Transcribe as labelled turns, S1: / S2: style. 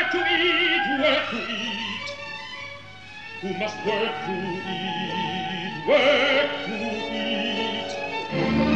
S1: work to eat, work to eat. Who must work to eat, work to eat.